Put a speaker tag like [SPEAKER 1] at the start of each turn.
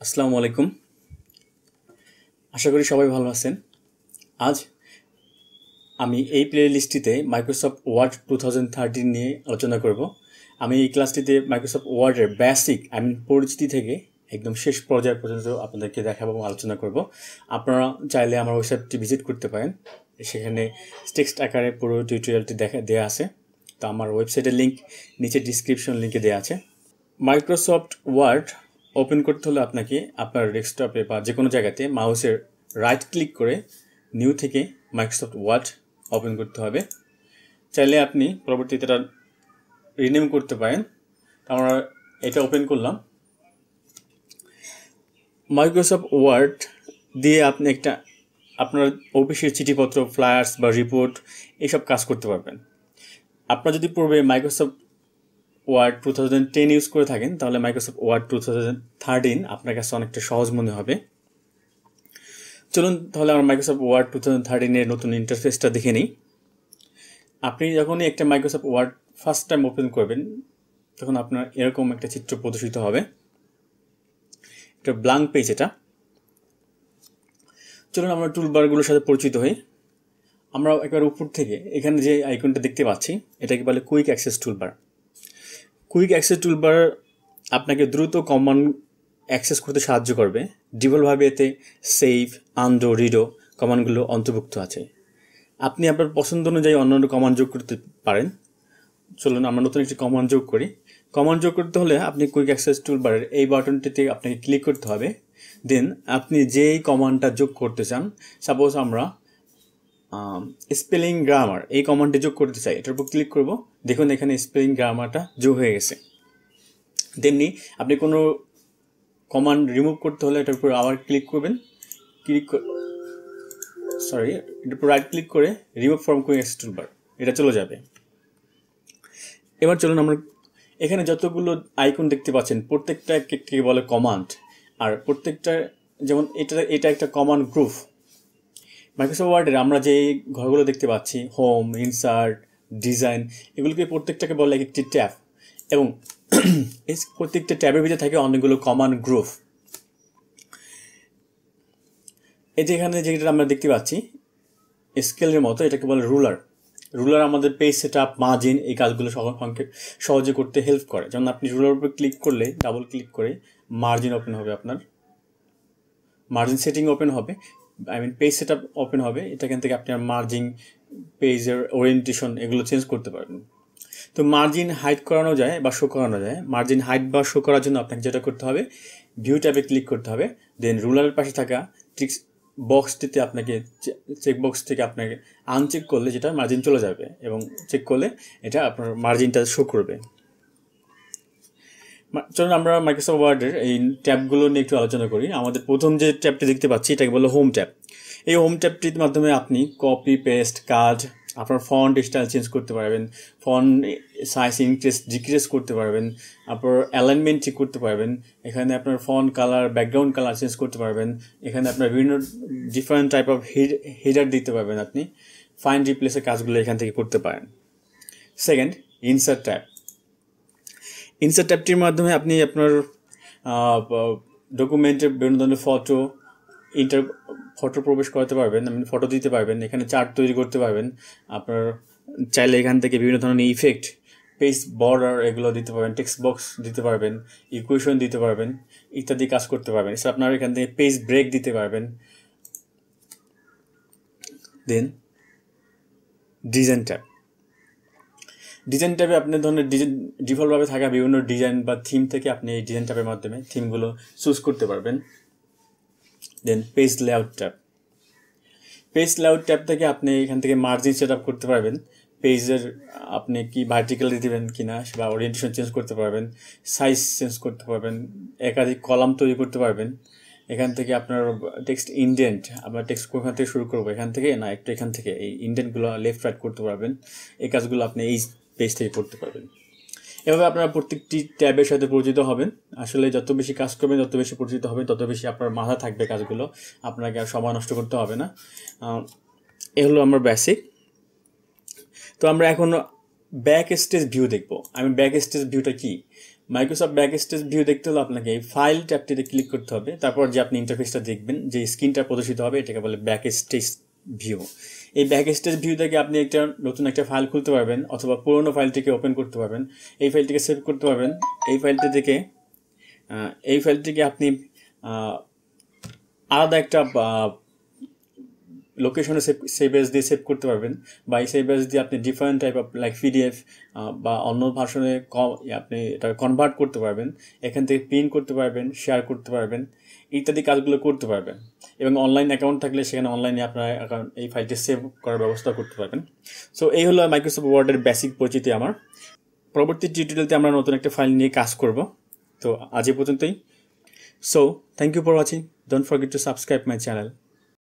[SPEAKER 1] আসসালামু আলাইকুম। আশা করি সবাই ভালো আছেন। আজ আমি এই play লিস্টটিতে Microsoft Word two thousand thirteen নিয়ে আলোচনা করব। আমি এই ক্লাসটিতে মাইক্রোসফট ওয়ার্ডের বেসিক আই মিন পরিচিতি থেকে একদম শেষ পর্যায় পর্যন্ত আপনাদেরকে দেখাবো এবং আলোচনা করব। আপনারা চাইলে আমার ওয়েবসাইটটি ভিজিট করতে পারেন। সেখানে টেক্সট আকারে পুরো টিউটোরিয়ালটি দেখা দেওয়া আছে। তো আমার ওয়েবসাইটের লিঙ্ক নিচে ডিসক্রিপশন লিঙ্কে দেওয়া আছে। মাইক্রোসফট ওয়ার্ড ওপেন করতে হলে আপনাকে আপনার ডেস্কটপে বা যে কোনো জায়গাতে মাউসের রাইট ক্লিক করে নিউ থেকে মাইক্রোসফট ওয়ার্ড ওপেন করতে হবে। চাইলে আপনি পরবর্তীতে এটা রিনেম করতে পারেন। আমরা এটা ওপেন করলাম। মাইক্রোসফট ওয়ার্ড দিয়ে আপনি একটা আপনার অফিসের চিঠিপত্র ফ্লায়ার্স বা রিপোর্ট এইসব কাজ করতে পারবেন। আপনার যদি পূর্বে Microsoft Word two thousand ten use করে থাকেন, তাহলে Microsoft Word two thousand thirteen আপনার কাছে অনেকটা সহজ মনে হবে। চলুন তাহলে আমার মাইক্রোসফট ওয়ার্ড টু থাউজেন্ড থার্টিনের নতুন ইন্টারফেসটা দেখে নিই। আপনি যখনই একটা Microsoft Word first time open করবেন, তখন আপনার এরকম একটা চিত্র প্রদর্শিত হবে। একটা ব্লাঙ্ক পেজ এটা। চলুন আমরা টুল টুলবারগুলোর সাথে পরিচিত হই। আমরা একবার উপর থেকে এখানে যে আইকনটা দেখতে পাচ্ছি, এটাকে বলে quick access toolbar quick access toolbar আপনাকে দ্রুত কমান্ড অ্যাক্সেস করতে সাহায্য করবে। ডিফল্টভাবে এতে সেভ আন্ডো রিডো কমান্ডগুলো অন্তর্ভুক্ত আছে। আপনি আপনার পছন্দ অনুযায়ী অন্যান্য কমান্ড যোগ করতে পারেন। চলুন আমরা নতুন একটি কমান্ড যোগ করি। কমান্ড যোগ করতে হলে আপনি কুইক অ্যাক্সেস টুলবারের এই বাটনটিতে আপনাকে ক্লিক করতে হবে। দেন আপনি যেই কমান্ডটা যোগ করতে চান সাপোজ আমরা স্পেলিং গ্রামার এই কমান্ডটি যোগ করতে চাই। এটার উপর ক্লিক করব। দেখুন, এখানে স্পেলিং গ্রামারটা যোগ হয়ে গেছে। তেমনি আপনি কোনো কমান্ড রিমুভ করতে হলে এটার উপর আবার ক্লিক করবেন। ক্লিক সরি এটার উপর রাইট ক্লিক করে রিমুভ ফ্রম অ্যাক্সেস টুলবার এটা চলে যাবে। এবার চলুন আমরা এখানে যতগুলো আইকন দেখতে পাচ্ছেন, প্রত্যেকটা বলে কমান্ড আর প্রত্যেকটা, যেমন এটা এটা একটা কমান্ড গ্রুপ মাইক্রোসফট ওয়ার্ডের আমরা যে ঘরগুলো দেখতে পাচ্ছি হোম ইনসার্ট ডিজাইন এগুলোকে প্রত্যেকটাকে বলে একটি ট্যাব। এবং এই প্রত্যেকটা ট্যাবের ভিতরে থাকে অনেকগুলো কমান্ড গ্রুপ এই যে এখানে যেটা আমরা দেখতে পাচ্ছি স্কেলের মতো, এটাকে বলে রুলার রুলার আমাদের পেজ সেট আপ মার্জিন এই কাজগুলো সংক্ষেপ সহজে করতে হেল্প করে। যেমন আপনি রুলার উপর ক্লিক করলে ডাবল ক্লিক করে মার্জিন ওপেন হবে আপনার। মার্জিন সেটিং ওপেন হবে। I mean page set up open হবে এটা এখান থেকে আপনি মার্জিন পেজের ওরিয়েন্টেশন এগুলো চেঞ্জ করতে পারবেন। তো মার্জিন হাইট করানো যায় বা শো করানো যায়। মার্জিন হাইট বা শো করার জন্য আপনাকে যেটা করতে হবে ভিউ ট্যাবে ক্লিক করতে হবে দেন রুলারের পাশে থাকা ট্রিক্স বক্সটিতে আপনাকে চেক বক্স থেকে আপনাকে আনচেক করলে যেটা মার্জিন চলে যাবে এবং চেক করলে এটা আপনার মার্জিনটা শো করবে। চলুন আমরা মাইক্রোসফট ওয়ার্ডের এই ট্যাবগুলো নিয়ে একটু আলোচনা করি। আমাদের প্রথম যে ট্যাবটি দেখতে পাচ্ছি, এটাকে বলে হোম ট্যাব এই হোম ট্যাবটির মাধ্যমে আপনি কপি পেস্ট কাজ আপনার ফন্ট স্টাইল চেঞ্জ করতে পারবেন ফন্ট সাইজ ইনক্রিজ ডিক্রিজ করতে পারবেন, আপনার অ্যালাইনমেন্ট ঠিক করতে পারবেন, এখানে আপনার font colour background colour change করতে পারবেন, এখানে আপনার বিভিন্ন ডিফারেন্ট টাইপ অফ হেডার দিতে পারবেন আপনি ফাইন রিপ্লেসের কাজগুলো এখান থেকে করতে পারেন। সেকেন্ড ইনসার্ট ট্যাব ইনসার্ট ট্যাবটির মাধ্যমে আপনি আপনার ডকুমেন্টের বিভিন্ন ধরনের ফটো ইন্টার ফটো প্রবেশ করাতে পারবেন আপনি ফটো দিতে পারবেন, এখানে চার্ট তৈরি করতে পারবেন, আপনার চাইলে এখান থেকে বিভিন্ন ধরনের ইফেক্ট পেজ বর্ডার এগুলো দিতে পারবেন টেক্সট বক্স দিতে পারবেন ইকুয়েশন দিতে পারবেন, ইত্যাদি কাজ করতে পারবেন। এছাড়া আপনার এখান থেকে পেজ ব্রেক দিতে পারবেন। দেন ডিজাইন ট্যাব ডিজাইন ট্যাবে আপনার ধরনের ডিফল্টভাবে থাকা বিভিন্ন ডিজাইন বা থিম থেকে আপনি এই ডিজাইন ট্যাবের মাধ্যমে থিমগুলো চুজ করতে পারবেন। Then page layout tab page layout tab থেকে আপনি এখান থেকে মার্জিন সেট আপ করতে পারবেন। পেজের আপনি কি ভার্টিক্যালি দিবেন কি না বা ওরিয়েন্টেশন চেঞ্জ করতে পারবেন। সাইজ চেঞ্জ করতে পারবেন। একাধিক কলাম তৈরি করতে পারবেন। এখান থেকে আপনার টেক্সট ইন্ডেন্ট আমরা টেক্সট কোখান থেকে শুরু করব? এখান থেকে না, একটু এখান থেকে। এই ইন্ডেন্টগুলো লেফট রাইট করতে পারবেন। এই কাজগুলো আপনি এই পেজ থেকে করতে পারবেন। এভাবে আপনারা প্রত্যেকটি ট্যাবের সাথে পরিচিত হবেন। আসলে যত বেশি কাজ করবেন, যত বেশি পরিচিত হবেন, তত বেশি আপনার মাথা থাকবে কাজগুলো। আপনাকে আর সময় নষ্ট করতে হবে না। এ হলো আমার বেসিক তো আমরা এখন ব্যাক স্টেজ ভিউ দেখব। আমি ব্যাক স্টেজ ভিউটা কি? মাইক্রোসফট ব্যাক স্টেজ ভিউ দেখতে হলে আপনাকে এই ফাইল ট্যাবটিতে ক্লিক করতে হবে। তারপর যে আপনি ইন্টারফেসটা দেখবেন, যে স্ক্রিনটা প্রদর্শিত হবে, এটাকে বলে ব্যাক স্টেজ ভিউ এই ব্যাক স্টেজ ভিউ থেকে আপনি একটা নতুন একটা ফাইল খুলতে পারবেন অথবা পুরোনো ফাইলটিকে ওপেন করতে পারবেন। এই ফাইলটিকে সেভ করতে পারবেন। এই ফাইলটি থেকে এই ফাইলটিকে আপনি আলাদা একটা লোকেশনে সেভ সেভ এস দিয়ে সেভ করতে পারবেন বা এই সেভ এস দিয়ে আপনি different type of like PDF বা অন্য ভার্সনে আপনি এটা কনভার্ট করতে পারবেন। এখান থেকে প্রিন্ট করতে পারবেন শেয়ার করতে পারবেন, ইত্যাদি কাজগুলো করতে পারবেন। এবং অনলাইন অ্যাকাউন্ট থাকলে সেখানে অনলাইনে আপনার অ্যাকাউন্ট এই ফাইলটি সেভ করার ব্যবস্থা করতে পারবেন। সো এই হলো মাইক্রোসফট ওয়ার্ডের বেসিক পরিচিতি আমার। পরবর্তী টিউটোরিয়ালতে আমরা নতুন একটা ফাইল নিয়ে কাজ করব। তো আজ পর্যন্তই। So thank you for watching don't forget to subscribe my channel